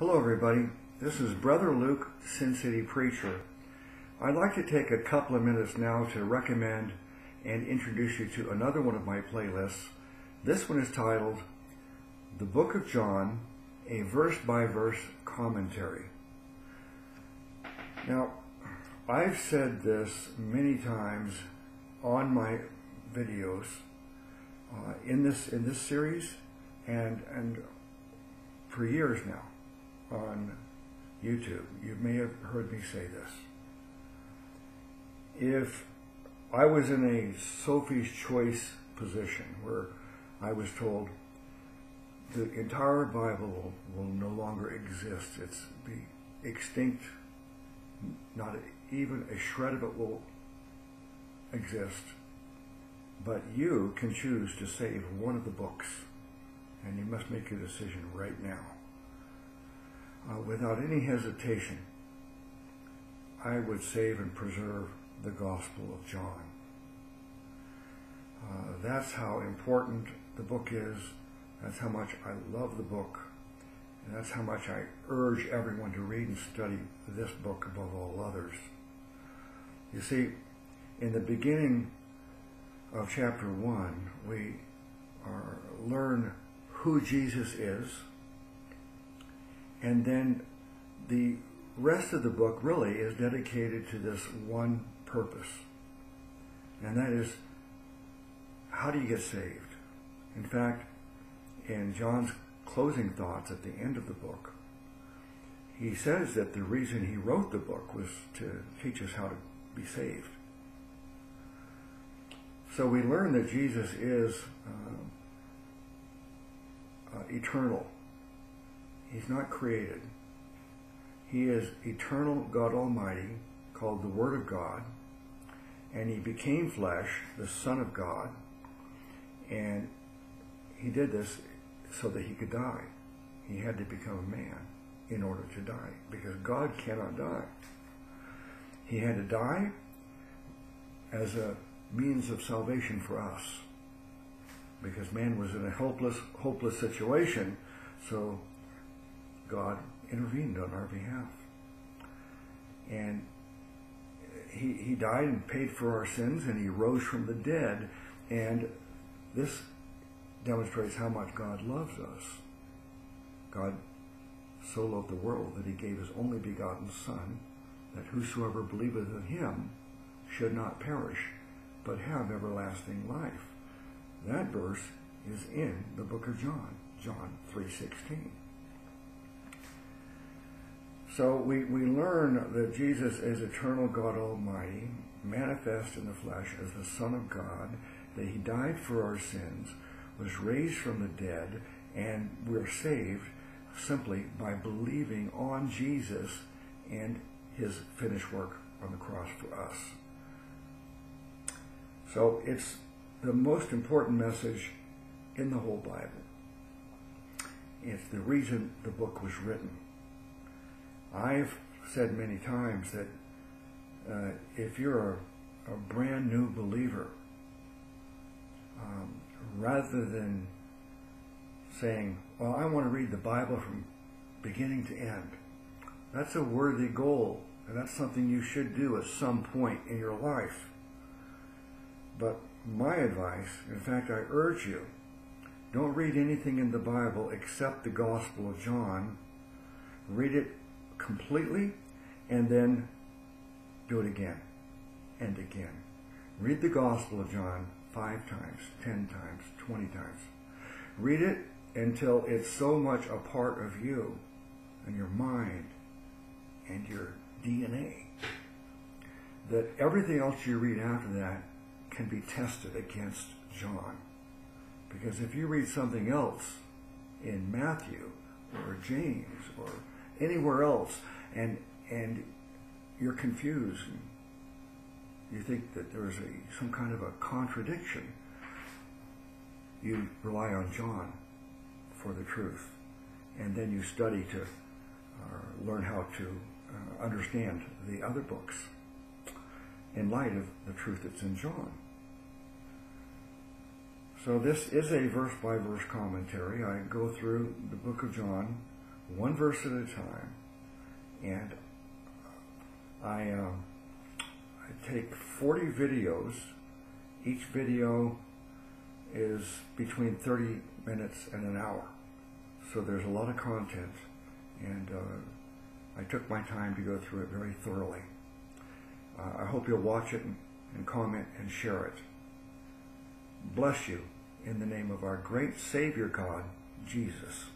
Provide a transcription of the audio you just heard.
Hello, everybody. This is Brother Luke, Sin City Preacher. I'd like to take a couple of minutes now to recommend and introduce you to another one of my playlists. This one is titled The Book of John, a verse by verse commentary. Now, I've said this many times on my videos uh, in this in this series and and for years now on YouTube. You may have heard me say this. If I was in a Sophie's Choice position where I was told the entire Bible will no longer exist, it's be extinct, not even a shred of it will exist, but you can choose to save one of the books, and you must make your decision right now without any hesitation, I would save and preserve the Gospel of John. Uh, that's how important the book is. That's how much I love the book. And that's how much I urge everyone to read and study this book above all others. You see, in the beginning of chapter 1, we are, learn who Jesus is and then the rest of the book really is dedicated to this one purpose. And that is, how do you get saved? In fact, in John's closing thoughts at the end of the book, he says that the reason he wrote the book was to teach us how to be saved. So we learn that Jesus is uh, uh, eternal He's not created. He is eternal God Almighty, called the Word of God, and he became flesh, the Son of God, and he did this so that he could die. He had to become a man in order to die, because God cannot die. He had to die as a means of salvation for us, because man was in a hopeless, hopeless situation, so God intervened on our behalf. And he, he died and paid for our sins, and he rose from the dead. And this demonstrates how much God loves us. God so loved the world that he gave his only begotten Son, that whosoever believeth in him should not perish, but have everlasting life. That verse is in the book of John, John 3.16. So we, we learn that Jesus is eternal God Almighty, manifest in the flesh as the Son of God, that he died for our sins, was raised from the dead, and we're saved simply by believing on Jesus and his finished work on the cross for us. So it's the most important message in the whole Bible. It's the reason the book was written. I've said many times that uh, if you're a, a, brand new believer, um, rather than saying, well, I want to read the Bible from beginning to end, that's a worthy goal, and that's something you should do at some point in your life. But my advice, in fact, I urge you, don't read anything in the Bible except the Gospel of John. Read it completely and then do it again and again. Read the Gospel of John five times, ten times, twenty times. Read it until it's so much a part of you and your mind and your DNA that everything else you read after that can be tested against John. Because if you read something else in Matthew or James or anywhere else, and and you're confused. And you think that there's a some kind of a contradiction. You rely on John for the truth, and then you study to uh, learn how to uh, understand the other books in light of the truth that's in John. So this is a verse by verse commentary. I go through the book of John one verse at a time, and I, um, I take 40 videos. Each video is between 30 minutes and an hour. So there's a lot of content, and uh, I took my time to go through it very thoroughly. Uh, I hope you'll watch it and, and comment and share it. Bless you in the name of our great Savior God, Jesus.